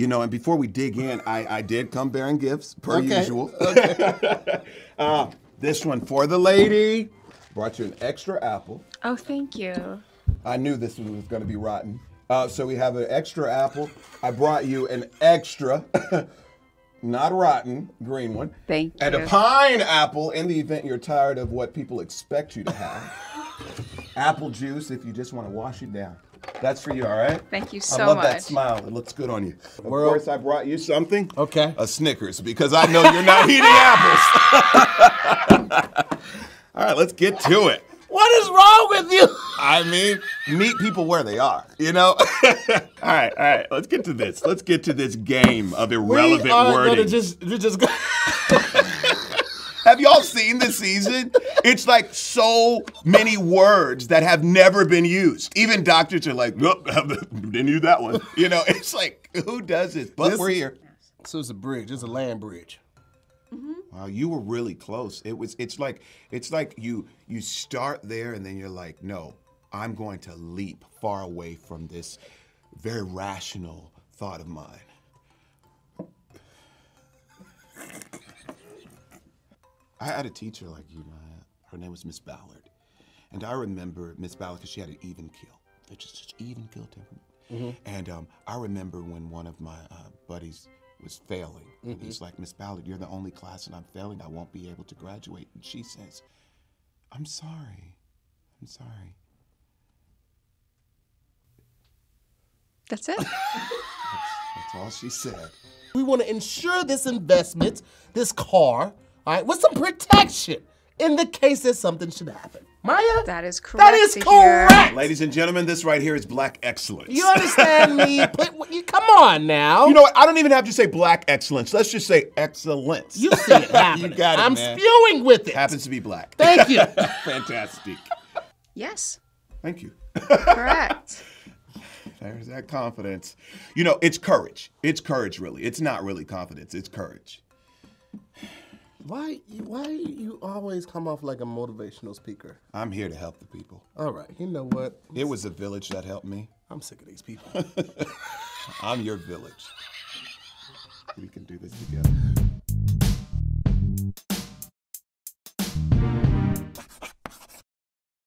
You know, and before we dig in, I, I did come bearing gifts per Okay. usual. uh, this one for the lady. Brought you an extra apple. Oh, thank you. I knew this one was going to be rotten. Uh, so we have an extra apple. I brought you an extra, not rotten, green one. Thank you. And a you. pineapple in the event you're tired of what people expect you to have. Apple juice if you just want to wash it down. That's for you, all right? Thank you so much. I so love that smile. It looks good on you. Of World- course, I brought you something. Okay. A Snickers because I know you're not eating apples. all right, let's get to it. What is wrong with you? I mean, meet people where they are, you know? all right, all right, let's get to this. Let's get to this game of irrelevant we are wording. Gonna just, we just go. Have y'all seen this season? It's like so many words that have never been used. Even doctors are like, nope, didn't use that one. You know, it's like, who does this? But This- we're here. so it's a bridge. It's a land bridge. Mm-hmm. Wow, you were really close. It was. It's like. It's like you. You start there, and then you're like, no, I'm going to leap far away from this very rational thought of mine. I had a teacher like you, Maya. Her name was Miss Ballard, and I remember Miss Ballard because she had an even kill. It's just, just even kill temperament. And um, I remember when one of my uh, buddies was failing, and he's like, Miss Ballard, you're the only class that I'm failing. I won't be able to graduate. And she says, I'm sorry. I'm sorry. That's it. That's all she said. We want to insure this investment, this car, all right, with some protection in the case that something should happen. Maya? That is correct. That is to hear. correct. Ladies and gentlemen, this right here is black excellence. You understand me? Put, you, come on now. You know what? I don't even have to say black excellence. Let's just say excellence. You see it happening. You got it, I'm man. spewing with it. Happens to be black. Thank you. Fantastic. Yes, Thank you. correct. There's that confidence. You know, it's courage. It's courage, really. It's not really confidence. It's courage. Why, why you always come off like a motivational speaker? I'm here to help the people. All right, you know what? It was a village that helped me. I'm sick of these people. I'm your village. We can do this together.